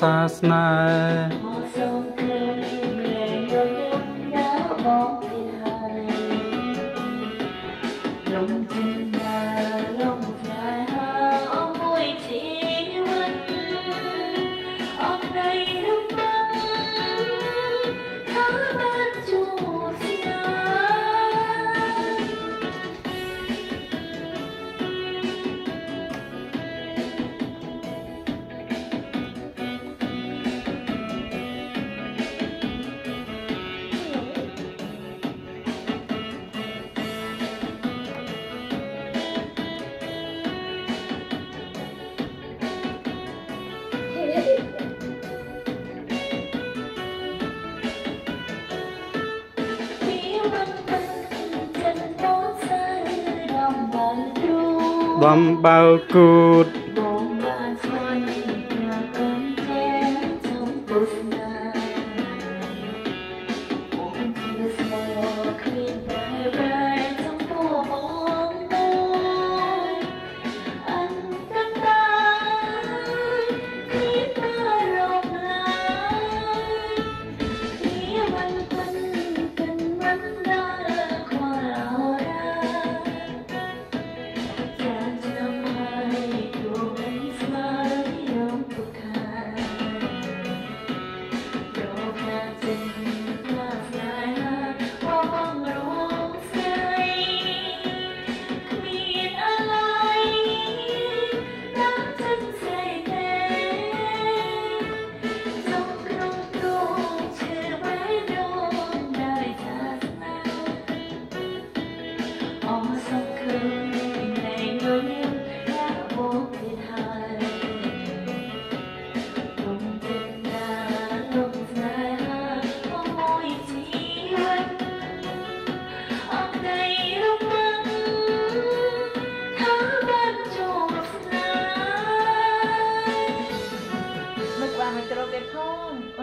សាស្នេហ៍ បំបើគូត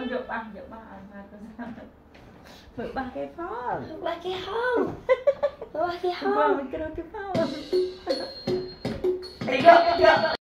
Jok bah, jok bah, Jok bah ke pol Jok bah